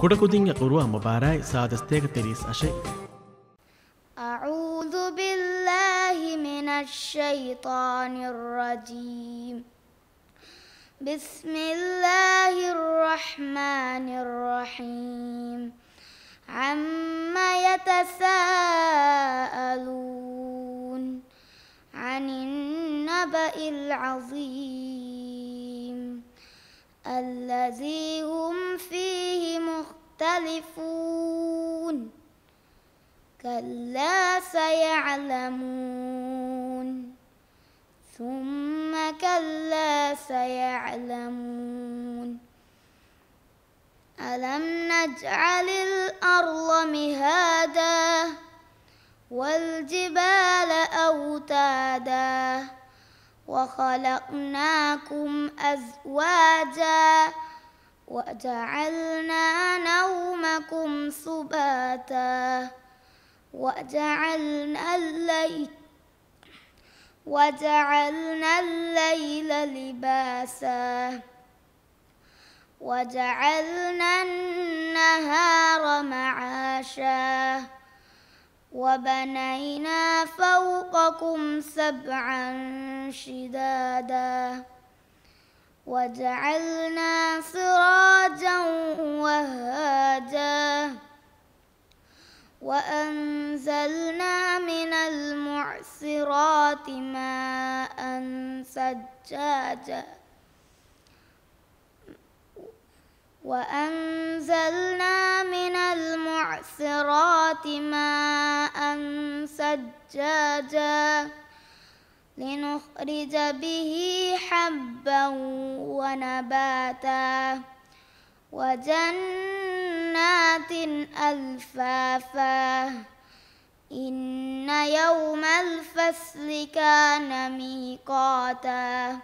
ಕುಡಕುದಿಂಗ ಕುರುವ ಮುಬಾರಾಯ್ ಸಾದಸ್ತೇಗ ತೆರೀಸ್ ಅಶೆ أعوذ بالله من الشيطان الرجيم بسم الله الرحمن الرحيم عما يتساءلون عن النبأ العظيم الذي هم فيه مختلفون. كلا سيعلمون. ثم كلا سيعلمون. ألم نجعل الأرض مهادا والجبال أوتادا وخلقناكم أزواجا وجعلنا نومكم سباتا وجعلنا الليل وجعلنا الليل لباسا وجعلنا النهار معاشا وبنينا فوقكم سبعا شدادا وجعلنا سراجا وهاجا وأنزلنا من المعصرات ماء سجاجا وأنزلنا المعصرات ماء سجاجا لنخرج به حبا ونباتا وجنات ألفافا إن يوم الفصل كان ميقاتا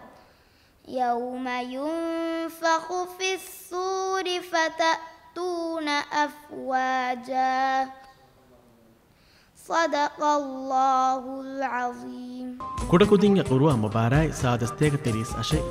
يوم ينفخ في الصور يأتون أفواجا. صدق الله العظيم. كودا كودين يقروا مباراي سادس تيغ تريس أشيء